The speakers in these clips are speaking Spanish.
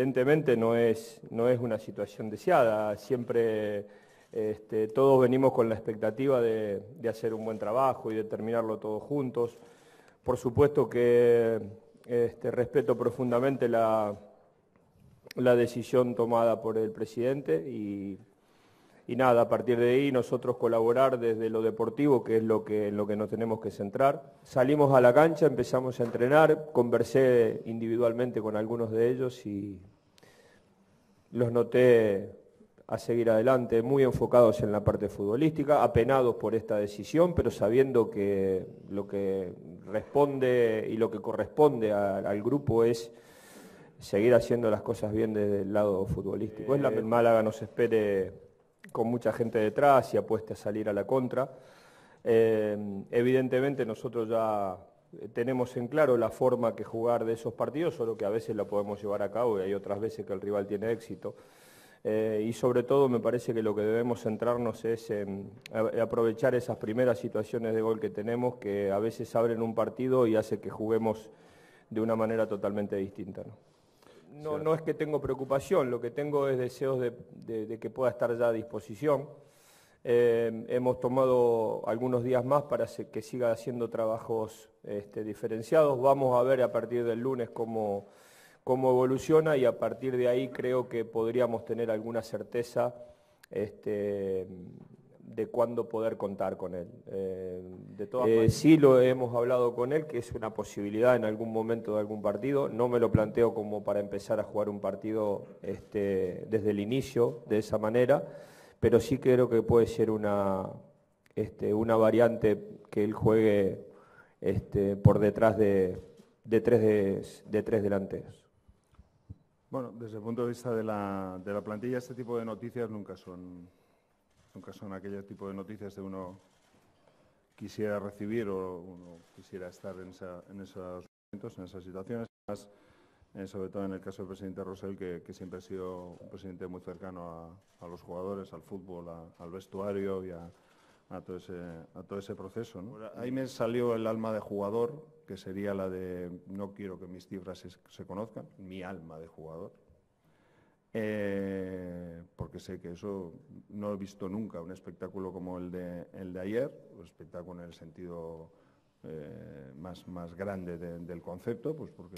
Evidentemente no es, no es una situación deseada, siempre este, todos venimos con la expectativa de, hacer un buen trabajo y de terminarlo todos juntos. Por supuesto que este, respeto profundamente la, la decisión tomada por el presidente y y nada, a partir de ahí nosotros colaborar desde lo deportivo, que es lo que, en lo que nos tenemos que centrar. Salimos a la cancha, empezamos a entrenar, conversé individualmente con algunos de ellos y los noté a seguir adelante, muy enfocados en la parte futbolística, apenados por esta decisión, pero sabiendo que lo que responde y lo que corresponde al grupo es seguir haciendo las cosas bien desde el lado futbolístico. Es la que Málaga nos espere con mucha gente detrás y apuesta a salir a la contra. Eh, evidentemente nosotros ya tenemos en claro la forma que jugar de esos partidos, solo que a veces la podemos llevar a cabo y hay otras veces que el rival tiene éxito. Eh, y sobre todo me parece que lo que debemos centrarnos es en aprovechar esas primeras situaciones de gol que tenemos que a veces abren un partido y hace que juguemos de una manera totalmente distinta no es que tengo preocupación, lo que tengo es deseos de, que pueda estar ya a disposición. Eh, hemos tomado algunos días más para que siga haciendo trabajos este, diferenciados. Vamos a ver a partir del lunes cómo, cómo evoluciona y a partir de ahí creo que podríamos tener alguna certeza este, de cuándo poder contar con él. Eh, de todas eh, sí lo hemos hablado con él, que es una posibilidad en algún momento de algún partido. No me lo planteo como para empezar a jugar un partido este, desde el inicio de esa manera, pero sí creo que puede ser una, este, una variante que él juegue este, por detrás de, tres de, tres delanteros. Bueno, desde el punto de vista de la, de la plantilla, este tipo de noticias nunca son Nunca son aquellos tipo de noticias que uno quisiera recibir o uno quisiera estar en, esos momentos, en esas situaciones. Eh, sobre todo en el caso del presidente Rosell, que, siempre ha sido un presidente muy cercano a, los jugadores, al fútbol, al vestuario y a, todo, ese, proceso. Ahí me salió el alma de jugador, que sería la de no quiero que mis cifras se conozcan, mi alma de jugador. Eh, porque sé que eso no he visto nunca un espectáculo como el de, el de ayer, un espectáculo en el sentido eh, más, más grande del concepto, pues porque,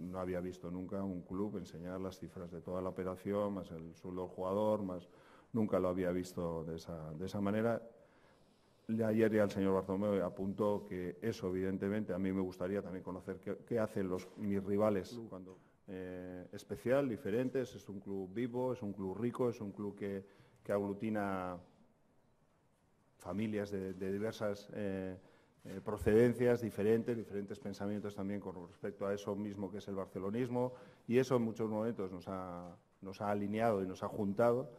no había visto nunca un club enseñar las cifras de toda la operación, más el sueldo del jugador, más nunca lo había visto de esa, de esa manera. De ayer ya el señor Bartolomé apuntó que eso, evidentemente, a mí me gustaría también conocer qué, qué hacen los, mis rivales cuando eh, especial, diferentes, es un club vivo, es un club rico, es un club que, aglutina familias de, diversas eh, eh, procedencias diferentes, diferentes pensamientos también con respecto a eso mismo que es el barcelonismo. Y eso en muchos momentos nos ha, nos ha alineado y nos ha juntado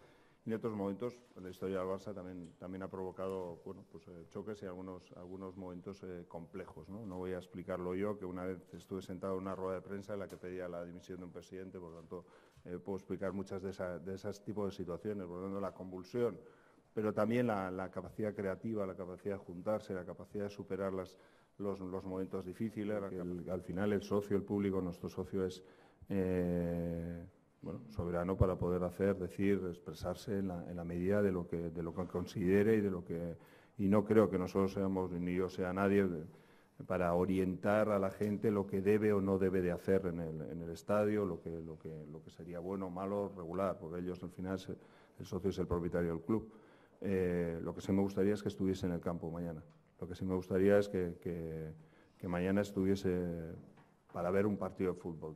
en otros momentos la historia del Barça también, también ha provocado bueno, pues, eh, choques y algunos, algunos momentos eh, complejos. ¿no? ¿no? voy a explicarlo yo, que una vez estuve sentado en una rueda de prensa en la que pedía la dimisión de un presidente, por lo tanto eh, puedo explicar muchas de, esas de tipos de situaciones, por lo tanto la convulsión, pero también la, capacidad creativa, la capacidad de juntarse, la capacidad de superar las, los, los momentos difíciles. al final el socio, el público, nuestro socio es soberano para poder hacer, decir, expresarse en la, medida de lo que de lo que considere y de lo que y no creo que nosotros seamos ni yo sea nadie para orientar a la gente lo que debe o no debe de hacer en el, estadio, lo que, lo, que, lo que sería bueno, malo, regular, porque ellos al final el socio es el propietario del club. Eh, lo que sí me gustaría es que estuviese en el campo mañana. Lo que sí me gustaría es que, que, mañana estuviese para ver un partido de fútbol.